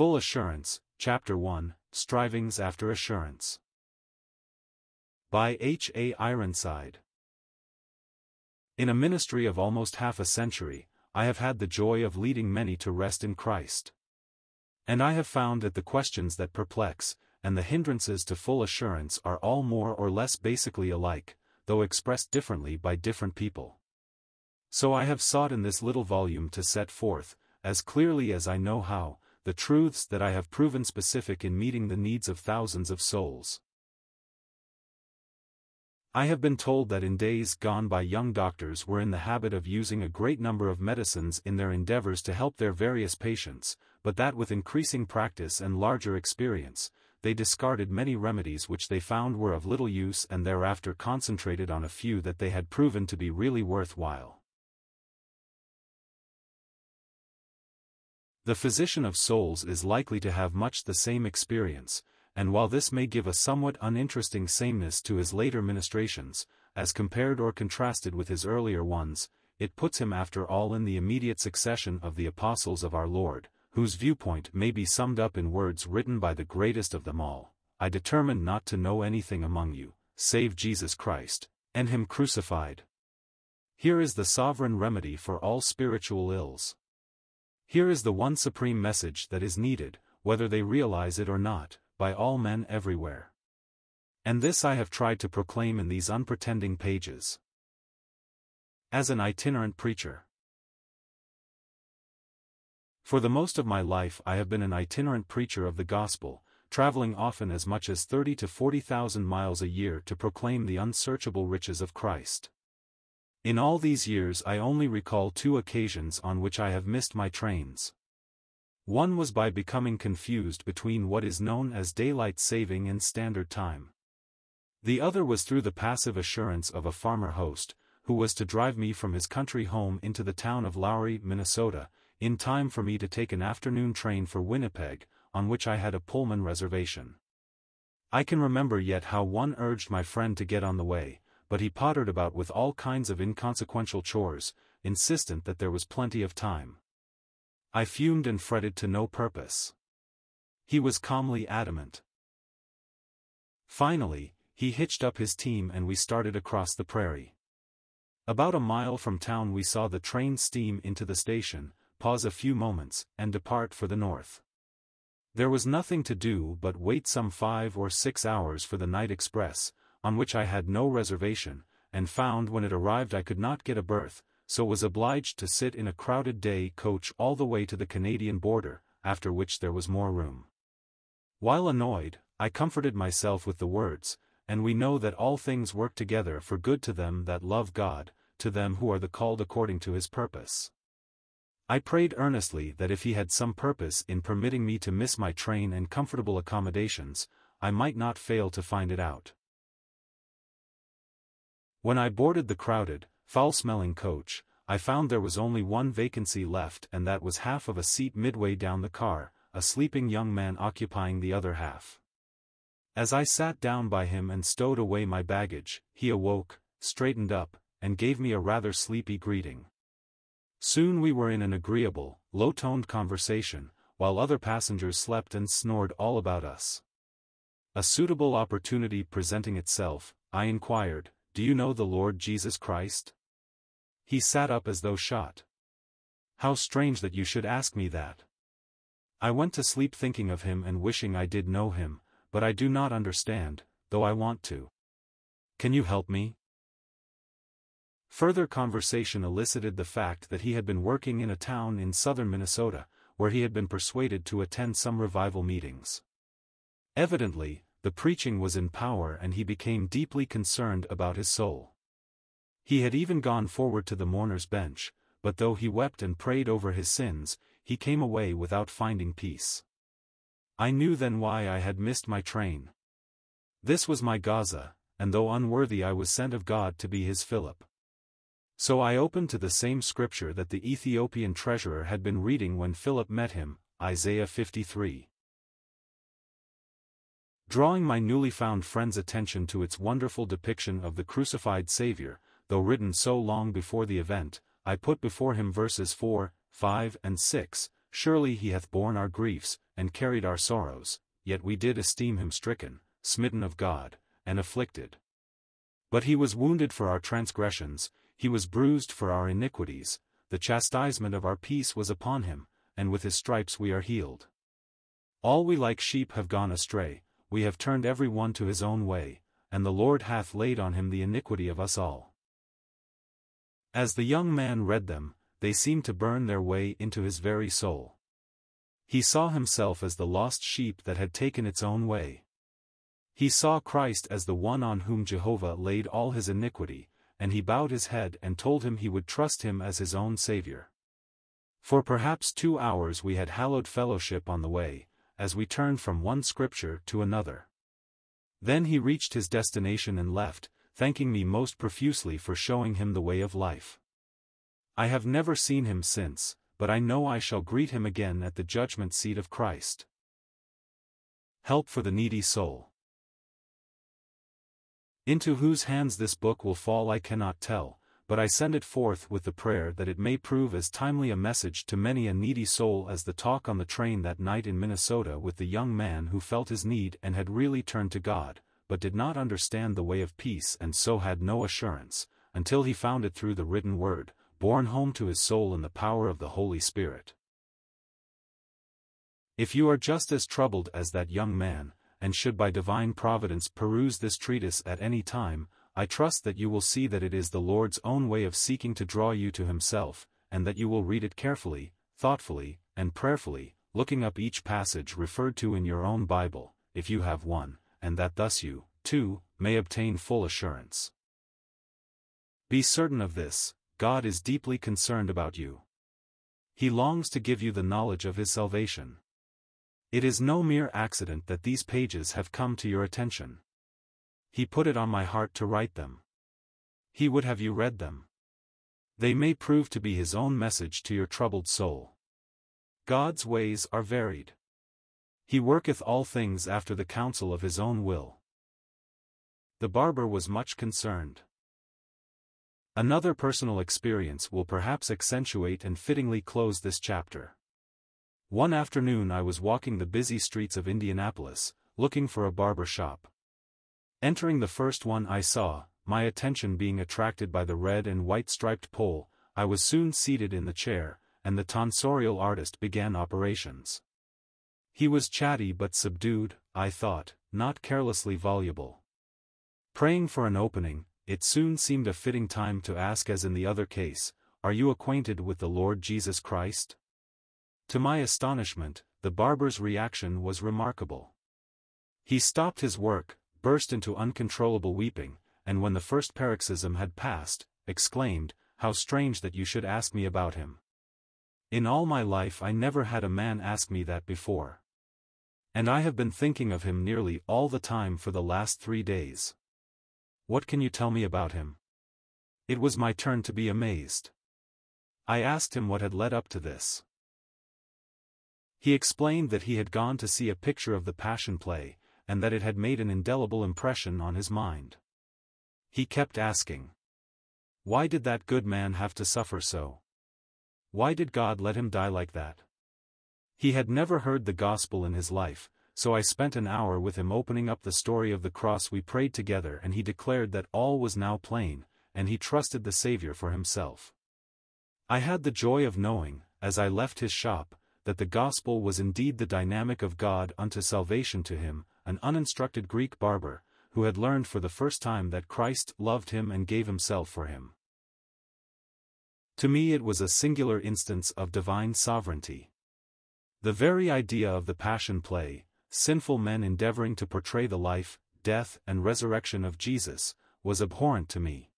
Full Assurance, Chapter 1 Strivings After Assurance. By H. A. Ironside. In a ministry of almost half a century, I have had the joy of leading many to rest in Christ. And I have found that the questions that perplex, and the hindrances to full assurance are all more or less basically alike, though expressed differently by different people. So I have sought in this little volume to set forth, as clearly as I know how, the truths that I have proven specific in meeting the needs of thousands of souls. I have been told that in days gone by young doctors were in the habit of using a great number of medicines in their endeavors to help their various patients, but that with increasing practice and larger experience, they discarded many remedies which they found were of little use and thereafter concentrated on a few that they had proven to be really worthwhile. The physician of souls is likely to have much the same experience, and while this may give a somewhat uninteresting sameness to his later ministrations, as compared or contrasted with his earlier ones, it puts him after all in the immediate succession of the apostles of our Lord, whose viewpoint may be summed up in words written by the greatest of them all, I determined not to know anything among you, save Jesus Christ, and him crucified. Here is the sovereign remedy for all spiritual ills. Here is the one supreme message that is needed, whether they realize it or not, by all men everywhere. And this I have tried to proclaim in these unpretending pages. As an itinerant preacher. For the most of my life I have been an itinerant preacher of the gospel, traveling often as much as 30 to 40,000 miles a year to proclaim the unsearchable riches of Christ. In all these years I only recall two occasions on which I have missed my trains. One was by becoming confused between what is known as daylight saving and standard time. The other was through the passive assurance of a farmer host, who was to drive me from his country home into the town of Lowry, Minnesota, in time for me to take an afternoon train for Winnipeg, on which I had a Pullman reservation. I can remember yet how one urged my friend to get on the way, but he pottered about with all kinds of inconsequential chores, insistent that there was plenty of time. I fumed and fretted to no purpose. He was calmly adamant. Finally, he hitched up his team and we started across the prairie. About a mile from town we saw the train steam into the station, pause a few moments, and depart for the north. There was nothing to do but wait some five or six hours for the night express, on which I had no reservation, and found when it arrived I could not get a berth, so was obliged to sit in a crowded day coach all the way to the Canadian border, after which there was more room. While annoyed, I comforted myself with the words, and we know that all things work together for good to them that love God, to them who are the called according to his purpose. I prayed earnestly that if he had some purpose in permitting me to miss my train and comfortable accommodations, I might not fail to find it out. When I boarded the crowded, foul-smelling coach, I found there was only one vacancy left and that was half of a seat midway down the car, a sleeping young man occupying the other half. As I sat down by him and stowed away my baggage, he awoke, straightened up, and gave me a rather sleepy greeting. Soon we were in an agreeable, low-toned conversation, while other passengers slept and snored all about us. A suitable opportunity presenting itself, I inquired, do you know the Lord Jesus Christ? He sat up as though shot. How strange that you should ask me that. I went to sleep thinking of him and wishing I did know him, but I do not understand, though I want to. Can you help me? Further conversation elicited the fact that he had been working in a town in southern Minnesota, where he had been persuaded to attend some revival meetings. Evidently, the preaching was in power and he became deeply concerned about his soul. He had even gone forward to the mourner's bench, but though he wept and prayed over his sins, he came away without finding peace. I knew then why I had missed my train. This was my Gaza, and though unworthy I was sent of God to be his Philip. So I opened to the same scripture that the Ethiopian treasurer had been reading when Philip met him, Isaiah 53 drawing my newly found friend's attention to its wonderful depiction of the crucified Savior, though written so long before the event, I put before him verses 4, 5 and 6, Surely he hath borne our griefs, and carried our sorrows, yet we did esteem him stricken, smitten of God, and afflicted. But he was wounded for our transgressions, he was bruised for our iniquities, the chastisement of our peace was upon him, and with his stripes we are healed. All we like sheep have gone astray, we have turned every one to his own way, and the Lord hath laid on him the iniquity of us all. As the young man read them, they seemed to burn their way into his very soul. He saw himself as the lost sheep that had taken its own way. He saw Christ as the one on whom Jehovah laid all his iniquity, and he bowed his head and told him he would trust him as his own Saviour. For perhaps two hours we had hallowed fellowship on the way, as we turned from one scripture to another. Then he reached his destination and left, thanking me most profusely for showing him the way of life. I have never seen him since, but I know I shall greet him again at the judgment seat of Christ. Help for the needy soul. Into whose hands this book will fall I cannot tell, but I send it forth with the prayer that it may prove as timely a message to many a needy soul as the talk on the train that night in Minnesota with the young man who felt his need and had really turned to God, but did not understand the way of peace and so had no assurance, until he found it through the written word, borne home to his soul in the power of the Holy Spirit. If you are just as troubled as that young man, and should by divine providence peruse this treatise at any time, I trust that you will see that it is the Lord's own way of seeking to draw you to himself, and that you will read it carefully, thoughtfully, and prayerfully, looking up each passage referred to in your own Bible, if you have one, and that thus you, too, may obtain full assurance. Be certain of this, God is deeply concerned about you. He longs to give you the knowledge of his salvation. It is no mere accident that these pages have come to your attention. He put it on my heart to write them. He would have you read them. They may prove to be his own message to your troubled soul. God's ways are varied. He worketh all things after the counsel of his own will. The barber was much concerned. Another personal experience will perhaps accentuate and fittingly close this chapter. One afternoon I was walking the busy streets of Indianapolis, looking for a barber shop. Entering the first one I saw, my attention being attracted by the red and white striped pole, I was soon seated in the chair, and the tonsorial artist began operations. He was chatty but subdued, I thought, not carelessly voluble. Praying for an opening, it soon seemed a fitting time to ask as in the other case, Are you acquainted with the Lord Jesus Christ? To my astonishment, the barber's reaction was remarkable. He stopped his work, burst into uncontrollable weeping, and when the first paroxysm had passed, exclaimed, How strange that you should ask me about him. In all my life I never had a man ask me that before. And I have been thinking of him nearly all the time for the last three days. What can you tell me about him? It was my turn to be amazed. I asked him what had led up to this. He explained that he had gone to see a picture of the Passion Play, and that it had made an indelible impression on his mind. He kept asking. Why did that good man have to suffer so? Why did God let him die like that? He had never heard the gospel in his life, so I spent an hour with him opening up the story of the cross we prayed together and he declared that all was now plain, and he trusted the Savior for himself. I had the joy of knowing, as I left his shop, that the gospel was indeed the dynamic of God unto salvation to him, an uninstructed Greek barber, who had learned for the first time that Christ loved him and gave himself for him. To me it was a singular instance of divine sovereignty. The very idea of the Passion Play, sinful men endeavoring to portray the life, death and resurrection of Jesus, was abhorrent to me.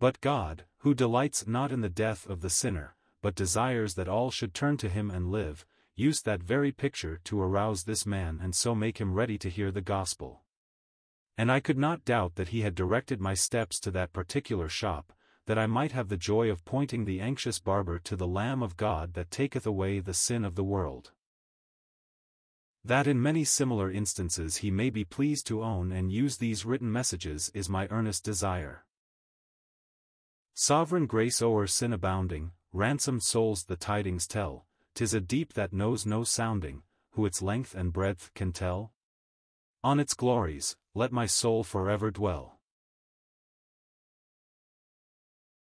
But God, who delights not in the death of the sinner, but desires that all should turn to him and live, used that very picture to arouse this man and so make him ready to hear the gospel. And I could not doubt that he had directed my steps to that particular shop, that I might have the joy of pointing the anxious barber to the Lamb of God that taketh away the sin of the world. That in many similar instances he may be pleased to own and use these written messages is my earnest desire. Sovereign grace o'er sin abounding, ransomed souls the tidings tell, tis a deep that knows no sounding, who its length and breadth can tell? On its glories, let my soul forever dwell.